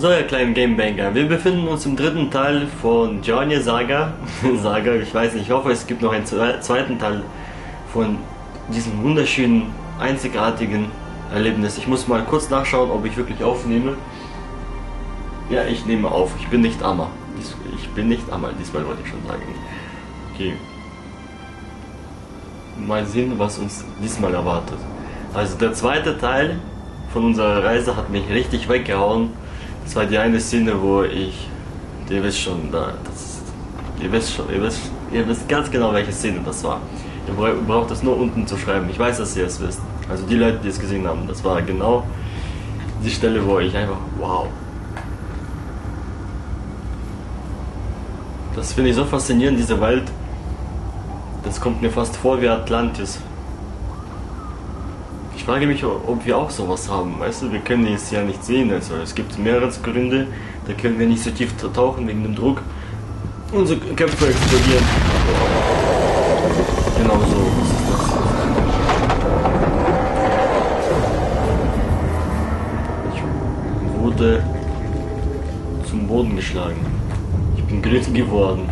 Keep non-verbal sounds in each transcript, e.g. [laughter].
So, ihr kleinen Gamebanger, wir befinden uns im dritten Teil von Johnny Saga. [laughs] Saga, ich weiß nicht, ich hoffe, es gibt noch einen zweiten Teil von diesem wunderschönen, einzigartigen Erlebnis. Ich muss mal kurz nachschauen, ob ich wirklich aufnehme. Ja, ich nehme auf. Ich bin nicht Ammer. Ich bin nicht Ammer, diesmal wollte ich schon sagen. Okay. Mal sehen, was uns diesmal erwartet. Also der zweite Teil von unserer Reise hat mich richtig weggehauen. Das war die eine Szene, wo ich, ihr wisst schon, da, das, ihr wisst schon, ihr wisst, ihr wisst ganz genau, welche Szene das war. Ihr braucht es nur unten zu schreiben. Ich weiß, dass ihr es wisst. Also die Leute, die es gesehen haben, das war genau die Stelle, wo ich einfach, wow. Das finde ich so faszinierend, diese Welt. Das kommt mir fast vor wie Atlantis. Ich frage mich, ob wir auch sowas haben. Weißt du, wir können es ja nicht sehen. Also es gibt mehrere Gründe, da können wir nicht so tief tauchen wegen dem Druck. Unsere Köpfe explodieren. Genau so. Ist das? Ich wurde zum Boden geschlagen. Ich bin grün geworden.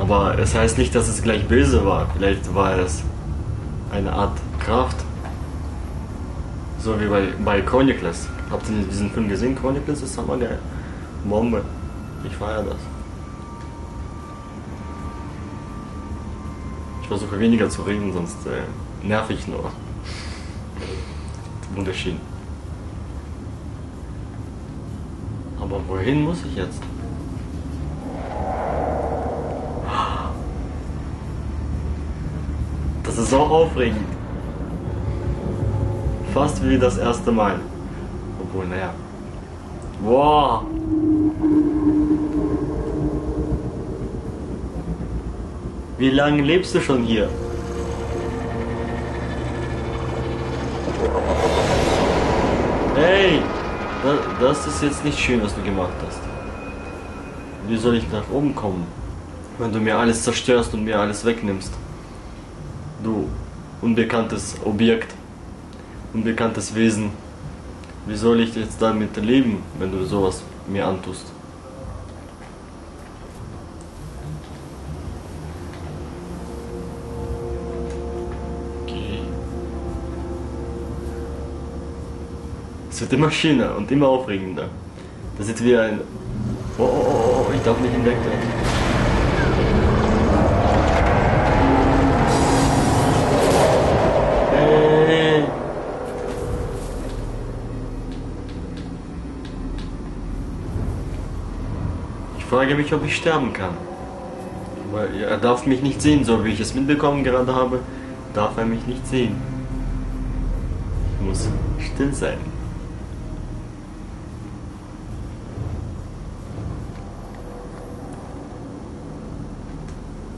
Aber es heißt nicht, dass es gleich böse war. Vielleicht war es eine Art Kraft. So wie bei, bei Chronicles. Habt ihr diesen Film gesehen? Chronicles ist hammer geil. Bombe. Ich feiere das. Ich versuche weniger zu reden, sonst äh, nerv ich nur. Wunderschön. Aber wohin muss ich jetzt? Das ist so aufregend fast wie das erste Mal. Obwohl, naja. Wow. Wie lange lebst du schon hier? Hey, das ist jetzt nicht schön, was du gemacht hast. Wie soll ich nach oben kommen, wenn du mir alles zerstörst und mir alles wegnimmst? Du unbekanntes Objekt unbekanntes Wesen. Wie soll ich jetzt damit leben, wenn du sowas mir antust? Okay. Es wird immer schöner und immer aufregender. Das ist wie ein... Oh, oh, oh, oh ich darf nicht hinweg. Frage mich, ob ich sterben kann. Weil er darf mich nicht sehen, so wie ich es mitbekommen gerade habe, darf er mich nicht sehen. Ich muss still sein.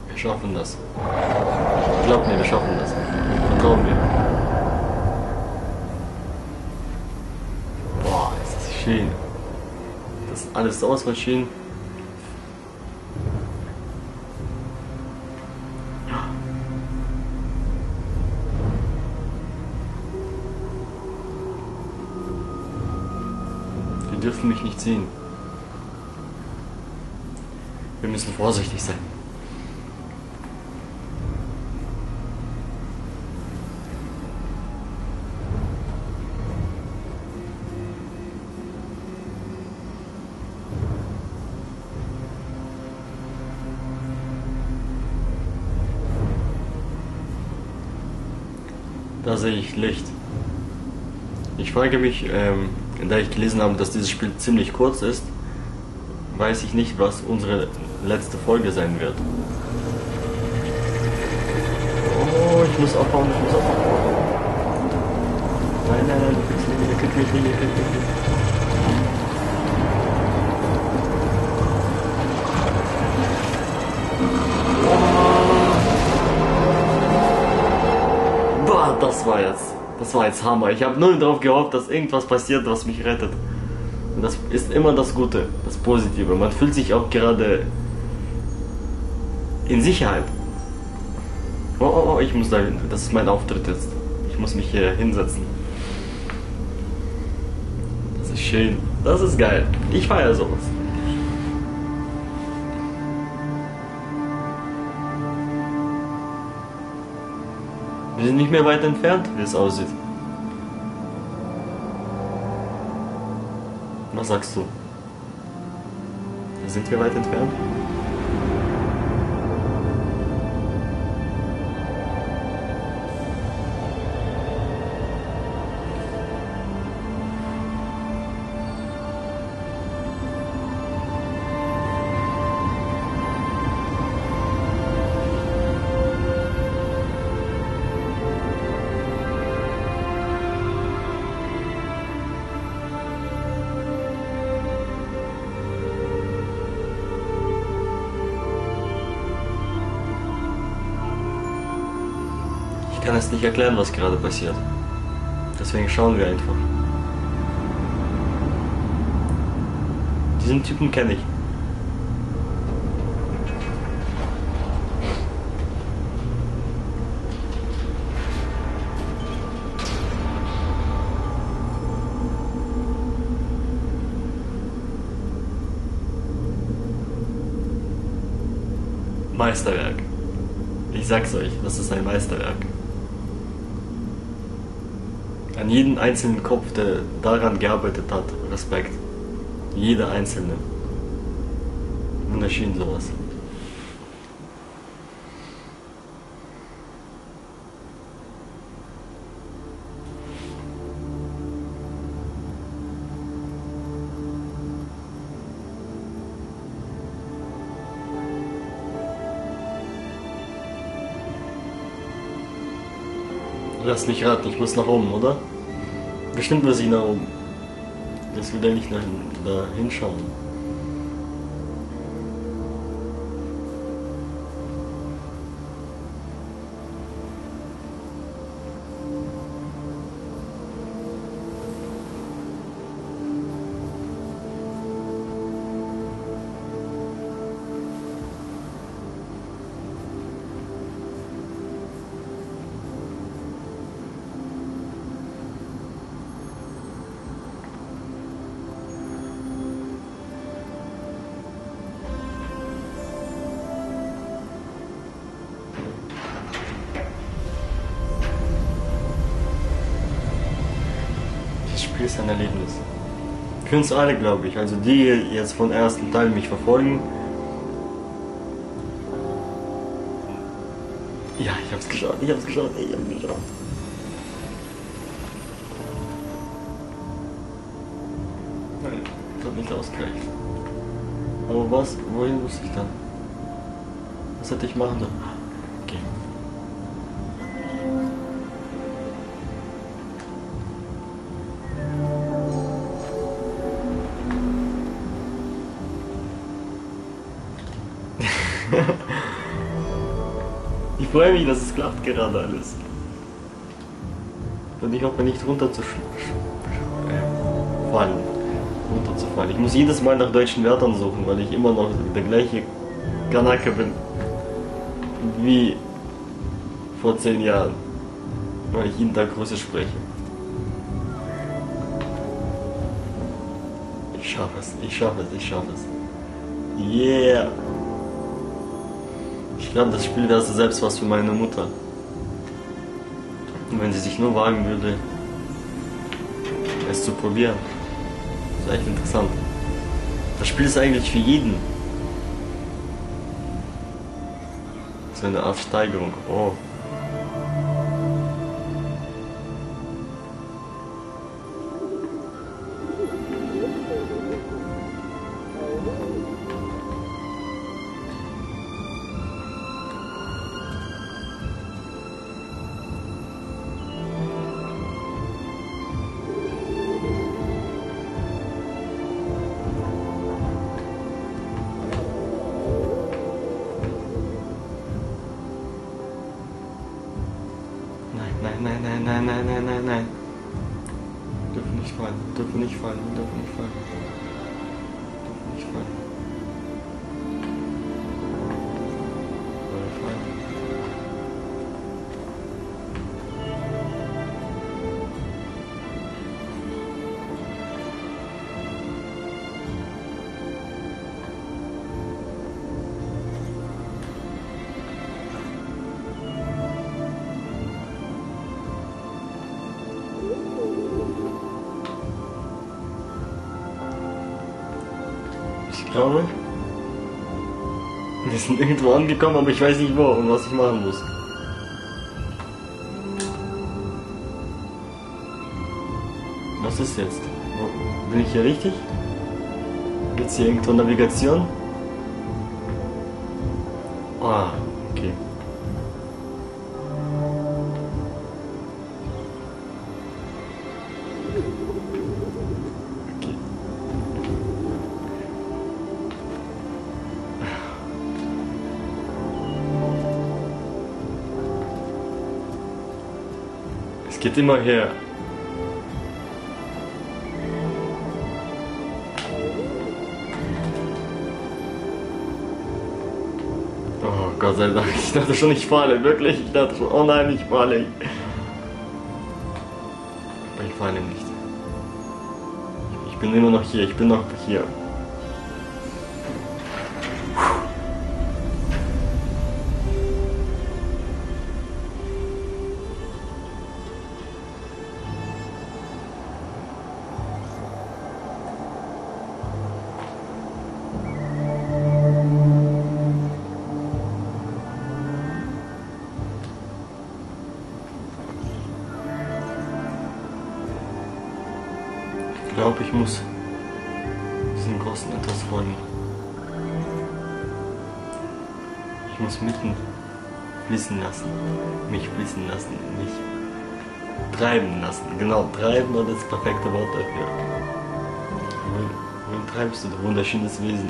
Wir schaffen das. Glaub mir, wir schaffen das. Vertrau mir. Boah, ist das schön. Das ist alles sowas von dürfen mich nicht sehen. Wir müssen vorsichtig sein. Da sehe ich Licht. Ich frage mich, ähm, da ich gelesen habe, dass dieses Spiel ziemlich kurz ist, weiß ich nicht, was unsere letzte Folge sein wird. Oh, ich muss abhauen, ich muss abhauen. Nein, nein, nein, du kriegst mich nicht, ihr kriegt mich nicht, ihr kriegt mich nicht. Boah, das war jetzt das war jetzt Hammer. Ich habe null darauf gehofft, dass irgendwas passiert, was mich rettet. Und das ist immer das Gute, das Positive. Man fühlt sich auch gerade in Sicherheit. Oh, oh, oh, ich muss da hin. Das ist mein Auftritt jetzt. Ich muss mich hier hinsetzen. Das ist schön. Das ist geil. Ich feiere sowas. Wir sind nicht mehr weit entfernt, wie es aussieht. Was sagst du? Sind wir weit entfernt? Es nicht erklären, was gerade passiert. Deswegen schauen wir einfach. Diesen Typen kenne ich. Meisterwerk. Ich sag's euch, das ist ein Meisterwerk. An jeden einzelnen Kopf, der daran gearbeitet hat, Respekt. Jeder einzelne. Wunderschön sowas. Lass mich raten, ich muss nach oben, oder? Bestimmt muss ich nach oben. Jetzt will er nicht nach da hinschauen. Ist ein Erlebnis. Für uns alle, glaube ich. Also die jetzt von ersten Teil mich verfolgen. Ja, ich hab's geschaut, ich hab's geschaut, ich hab's geschaut. Nein, das hat nicht ausgereicht. Aber was? Wohin muss ich dann? Was hätte ich machen sollen? Freue mich, dass es klappt gerade alles. Und ich hoffe nicht runter zu äh, fallen. Runterzufallen. Ich muss jedes Mal nach deutschen Wörtern suchen, weil ich immer noch der gleiche Kanake bin. Wie vor zehn Jahren. Weil ich jeden Tag Russisch spreche. Ich schaffe es, ich schaffe es, ich schaffe es. Yeah! Ich glaube, das Spiel wäre selbst was für meine Mutter. Und wenn sie sich nur wagen würde, es zu probieren. Das ist echt interessant. Das Spiel ist eigentlich für jeden. So eine Art Steigerung. Oh. Nein, nein, nein, nein, nein, nein, nein, nein, nein. Dürfen nicht fallen, dürfen nicht fallen, dürfen nicht fallen. Dürfen nicht fallen. Ich glaube, wir sind irgendwo angekommen, aber ich weiß nicht wo und was ich machen muss. Was ist jetzt? Bin ich hier richtig? Gibt's hier irgendwo Navigation? Es geht immer her. Oh Gott sei Dank, ich dachte schon, ich falle, wirklich. Ich dachte schon, oh nein, ich falle. Aber ich falle nicht. Ich bin immer noch hier, ich bin noch hier. Glaube, ich muss diesem Großen etwas folgen. Ich muss mitten fließen lassen. Mich fließen lassen. Mich treiben lassen. Genau, treiben war das perfekte Wort dafür. Wohin treibst du, du wunderschönes Wesen?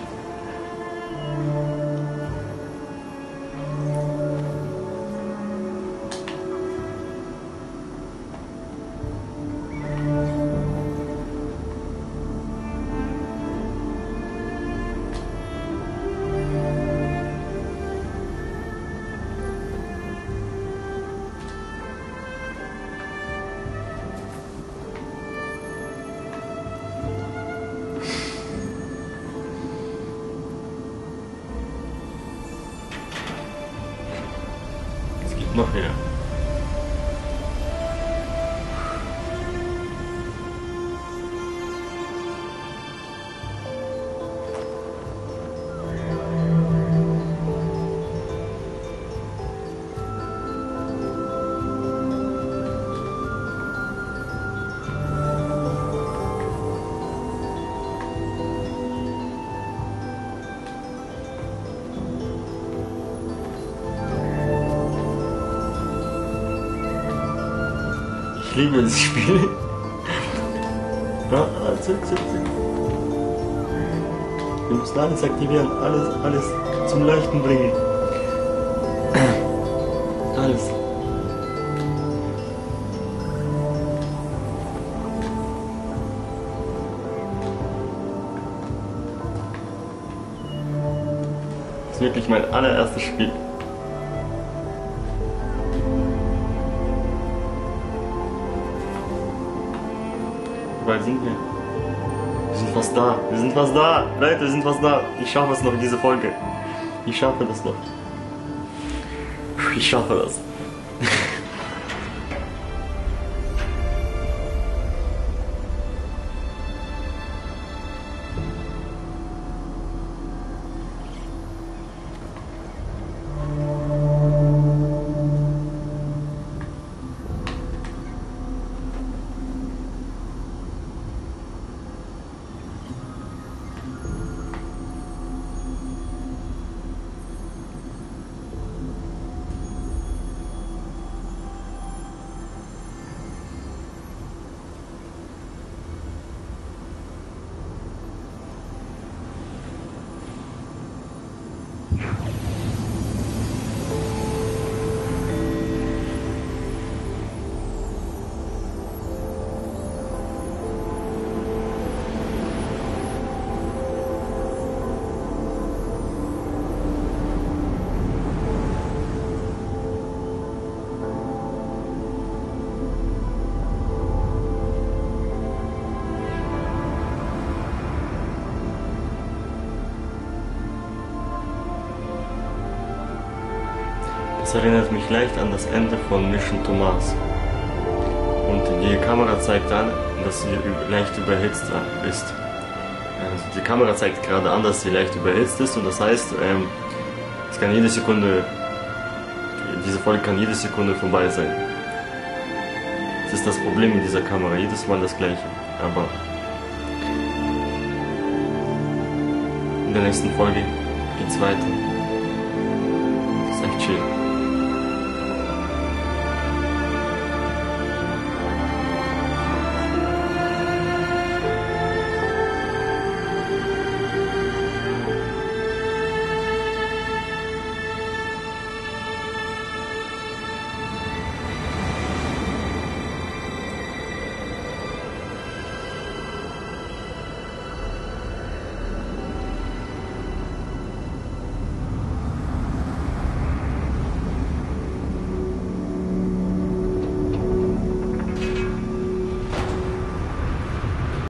Es geht liebe dieses Spiel. Ja, zurück, zurück, zurück. Wir müssen alles aktivieren, alles, alles zum Leuchten bringen. Alles. Das ist wirklich mein allererstes Spiel. Weit sind wir? Wir sind fast da. Wir sind fast da. Leute, wir sind fast da. Ich schaffe es noch in diese Folge. Ich schaffe das noch. Ich schaffe das. Das erinnert mich leicht an das Ende von Mission Thomas. Und die Kamera zeigt an, dass sie leicht überhitzt ist. Also die Kamera zeigt gerade an, dass sie leicht überhitzt ist und das heißt, ähm, es kann jede Sekunde, diese Folge kann jede Sekunde vorbei sein. Das ist das Problem mit dieser Kamera, jedes Mal das gleiche. Aber in der nächsten Folge geht's weiter. Das ist echt chill.